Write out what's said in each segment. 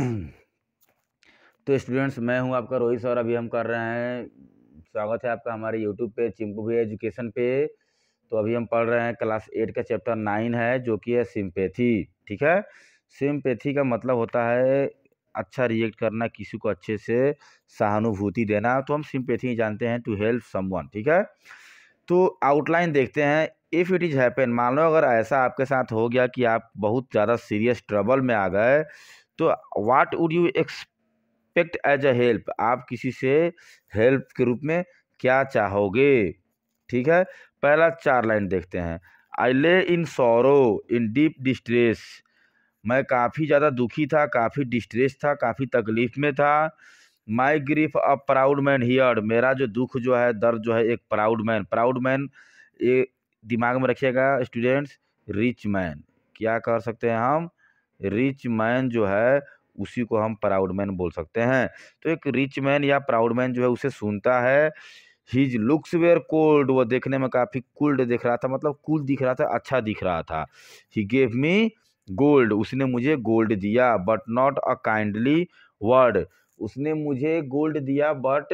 तो स्टूडेंट्स, मैं हूँ आपका रोहित और अभी हम कर रहे हैं, स्वागत है आपका हमारे यूट्यूब पे, चिंपू भी एजुकेशन पे। तो अभी हम पढ़ रहे हैं, क्लास एट का चैप्टर नाइन है, जो कि है सिंपेथी, ठीक है? सिंपेथी का मतलब होता है अच्छा रिएक्ट करना किसी को अच्छे से सहानुभूति देना। तो हम सिंपेथी जानते हैं टू हेल्प समवन ठीक है? तो आउटलाइन देखते हैं। इफ़ इट इज़ हैपन मान लो अगर ऐसा आपके साथ हो गया कि आप बहुत ज़्यादा सीरियस ट्रबल में आ गए तो what would you expect as a help आप किसी से हेल्प के रूप में क्या चाहोगे? ठीक है? पहला चार लाइन देखते हैं। आई ले इन सोरो इन डीप डिस्ट्रेस मैं काफ़ी ज़्यादा दुखी था, काफ़ी डिस्ट्रेस था, काफ़ी तकलीफ़ में था। My grief a proud man here मेरा जो दुख जो है, दर्द जो है, एक प्राउड मैन प्राउड मैन ये दिमाग में रखिएगा स्टूडेंट्स रिच मैन क्या कर सकते हैं हम? रिच मैन जो है, उसी को हम प्राउड मैन बोल सकते हैं। तो एक रिच मैन या प्राउड मैन जो है, उसे सुनता है। हिज लुक्स वेयर कोल्ड, वो देखने में काफ़ी कूल्ड दिख रहा था मतलब कूल दिख रहा था अच्छा दिख रहा था। ही गेव मी गोल्ड उसने मुझे गोल्ड दिया but not a kindly word उसने मुझे गोल्ड दिया बट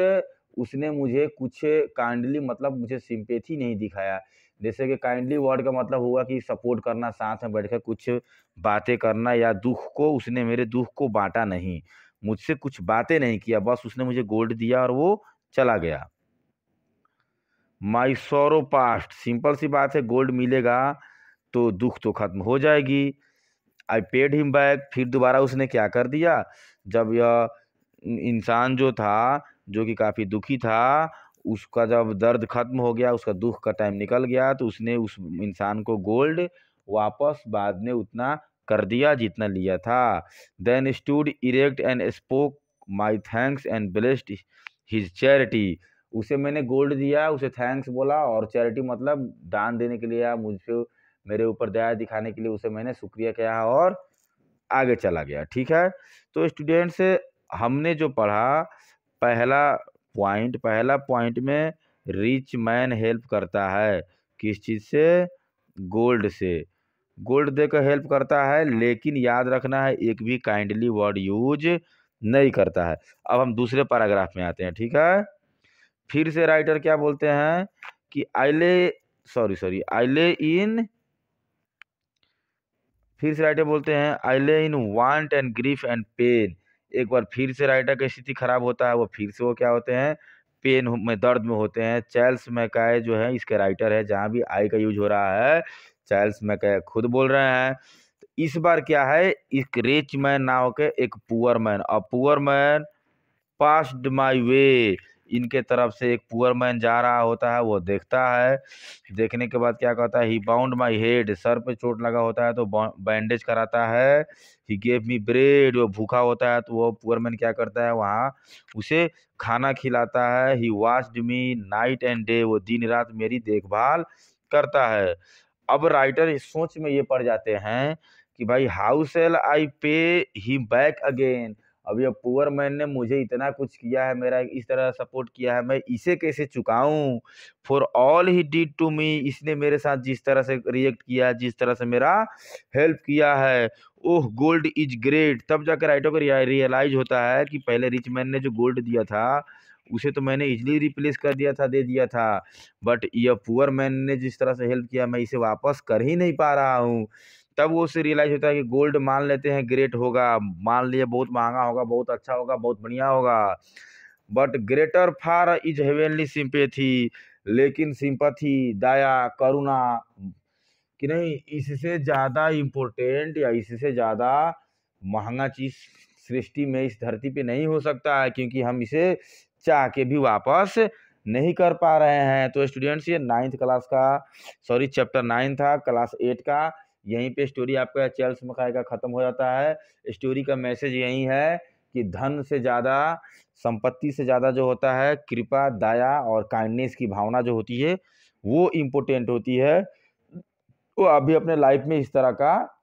उसने मुझे कुछ काइंडली मतलब मुझे सिंपेथी नहीं दिखाया। जैसे कि काइंडली वर्ड का मतलब हुआ कि सपोर्ट करना, साथ में बैठकर कुछ बातें करना या दुख को, उसने मेरे दुख को बांटा नहीं। मुझसे कुछ बातें नहीं किया, बस उसने मुझे गोल्ड दिया और वो चला गया। माई सोरो पास्ट सिंपल सी बात है गोल्ड मिलेगा तो दुख तो खत्म हो जाएगी। आई पेड हिम बैक फिर दोबारा उसने क्या कर दिया? जब यह इंसान जो था जो कि काफ़ी दुखी था, उसका जब दर्द खत्म हो गया, उसका दुख का टाइम निकल गया तो उसने उस इंसान को गोल्ड वापस बाद में उतना कर दिया जितना लिया था। Then stood erect and spoke my thanks and blessed his charity उसे मैंने गोल्ड दिया, उसे थैंक्स बोला और चैरिटी मतलब दान देने के लिए या मुझसे मेरे ऊपर दया दिखाने के लिए उसे मैंने शुक्रिया किया और आगे चला गया, ठीक है? तो स्टूडेंट्स हमने जो पढ़ा पहला पॉइंट पहला पॉइंट में रिच मैन हेल्प करता है। किस चीज़ से? गोल्ड से। गोल्ड देकर हेल्प करता है, लेकिन याद रखना है, एक भी काइंडली वर्ड यूज़ नहीं करता है। अब हम दूसरे पैराग्राफ में आते हैं, ठीक है? फिर से राइटर क्या बोलते हैं? कि आइले सॉरी सॉरी आइले इन फिर से राइटर बोलते हैं I lay in want and grief and pain एक बार फिर से राइटर की स्थिति खराब होता है, वो फिर से वो क्या होते हैं? पेन में दर्द में होते हैं। चैल्स मैकाय जो है, इसके राइटर है, जहाँ भी आई का यूज़ हो रहा है चैल्स मैकाय खुद बोल रहे हैं। तो इस बार क्या है? एक रिच मैन ना होकर एक पुअर मैन, और poor man passed my way इनके तरफ़ से एक पुअर मैन जा रहा होता है, वो देखता है। देखने के बाद क्या कहता है ही बाउंड माई हेड सर पे चोट लगा होता है तो बैंडेज कराता है। ही गेव मी ब्रेड वो भूखा होता है तो वो पुअर मैन क्या करता है, वहाँ उसे खाना खिलाता है। He watched me night and day वो दिन रात मेरी देखभाल करता है। अब राइटर इस सोच में ये पड़ जाते हैं कि भाई हाउ सेल आई पे ही बैक अगेन अब ये पुअर मैन ने मुझे इतना कुछ किया है, मेरा इस तरह सपोर्ट किया है, मैं इसे कैसे चुकाऊं? For all he did to me इसने मेरे साथ जिस तरह से रिएक्ट किया, जिस तरह से मेरा हेल्प किया है, ओह गोल्ड इज़ ग्रेट तब जाकर राइटो को रियलाइज़ होता है कि पहले रिच मैन ने जो गोल्ड दिया था, उसे तो मैंने इजली रिप्लेस कर दिया था, दे दिया था। बट यह पुअर मैन ने जिस तरह से हेल्प किया, मैं इसे वापस कर ही नहीं पा रहा हूँ। तब वो उसे रियलाइज़ होता है कि गोल्ड मान लेते हैं ग्रेट होगा। मान लिए बहुत महँगा होगा, बहुत अच्छा होगा, बहुत बढ़िया होगा। But greater far is heavenly sympathy लेकिन सिंपथी दया, करुणा, कि नहीं, इससे ज़्यादा इम्पोर्टेंट या इससे ज़्यादा महँगा चीज़ सृष्टि में इस धरती पे नहीं हो सकता है, क्योंकि हम इसे चाह के भी वापस नहीं कर पा रहे हैं। तो स्टूडेंट्स ये नाइन्थ क्लास का सॉरी चैप्टर नाइन था क्लास एट का। यहीं पे स्टोरी आपका चेल्स मकाई का ख़त्म हो जाता है। स्टोरी का मैसेज यही है कि धन से ज़्यादा, संपत्ति से ज़्यादा जो होता है, कृपा, दया और काइंडनेस की भावना जो होती है, वो इम्पोर्टेंट होती है। वो आप भी अपने लाइफ में इस तरह का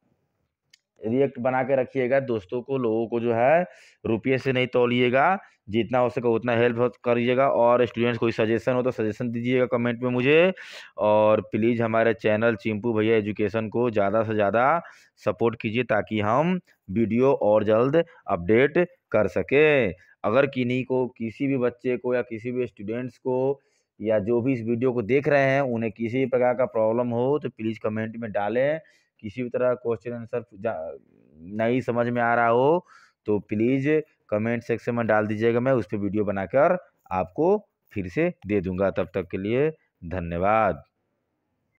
रिएक्ट बना के रखिएगा, दोस्तों को, लोगों को जो है, रुपये से नहीं तोलिएगा, जितना हो सके उतना हेल्प करिएगा और स्टूडेंट्स कोई सजेशन हो तो सजेशन दीजिएगा कमेंट में मुझे और प्लीज़ हमारे चैनल चिंपू भैया एजुकेशन को ज़्यादा से ज़्यादा सपोर्ट कीजिए ताकि हम वीडियो और जल्द अपडेट कर सकें। अगर किन्हीं को, किसी भी बच्चे को या किसी भी स्टूडेंट्स को या जो भी इस वीडियो को देख रहे हैं, उन्हें किसी भी प्रकार का प्रॉब्लम हो तो प्लीज़ कमेंट में डालें किसी भी तरह क्वेश्चन आंसर नहीं समझ में आ रहा हो तो प्लीज़ कमेंट सेक्शन में डाल दीजिएगा मैं, उस पर वीडियो बनाकर आपको फिर से दे दूँगा। तब तक के लिए धन्यवाद।